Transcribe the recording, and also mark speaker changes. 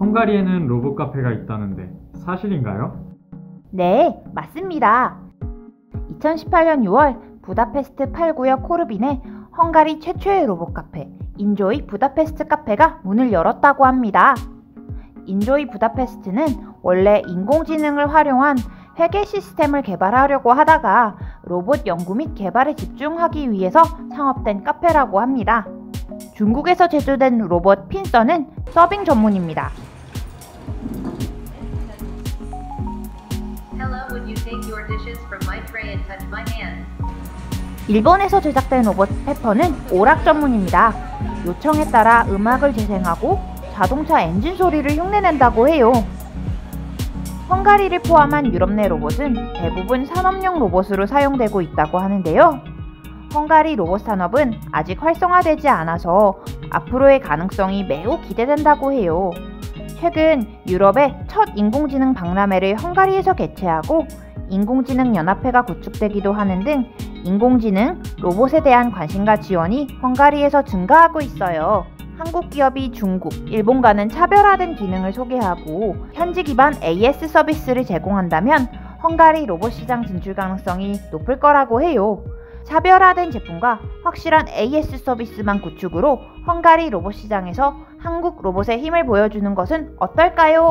Speaker 1: 헝가리에는 로봇 카페가 있다는데 사실인가요?
Speaker 2: 네, 맞습니다. 2018년 6월 부다페스트 8구역 코르빈에 헝가리 최초의 로봇 카페 Enjoy Budapest 카페가 문을 열었다고 합니다. Enjoy Budapest는 원래 인공지능을 활용한 회계 시스템을 개발하려고 하다가 로봇 연구 및 개발에 집중하기 위해서 창업된 카페라고 합니다. 중국에서 제조된 로봇 핀서는 서빙 전문입니다. 일본에서 제작된 로봇 페퍼는 오락 전문입니다. 요청에 따라 음악을 재생하고 자동차 엔진 소리를 흉내낸다고 해요. 헝가리를 포함한 유럽 내 로봇은 대부분 산업용 로봇으로 사용되고 있다고 하는데요. 헝가리 로봇 산업은 아직 활성화되지 않아서 앞으로의 가능성이 매우 기대된다고 해요. 최근 유럽의 첫 인공지능 박람회를 헝가리에서 개최하고 인공지능 연합회가 구축되기도 하는 등 인공지능, 로봇에 대한 관심과 지원이 헝가리에서 증가하고 있어요. 한국 기업이 중국, 일본과는 차별화된 기능을 소개하고 현지 기반 AS 서비스를 제공한다면 헝가리 로봇 시장 진출 가능성이 높을 거라고 해요. 차별화된 제품과 확실한 AS 서비스만 구축으로 헝가리 로봇 시장에서 한국 로봇의 힘을 보여주는 것은 어떨까요?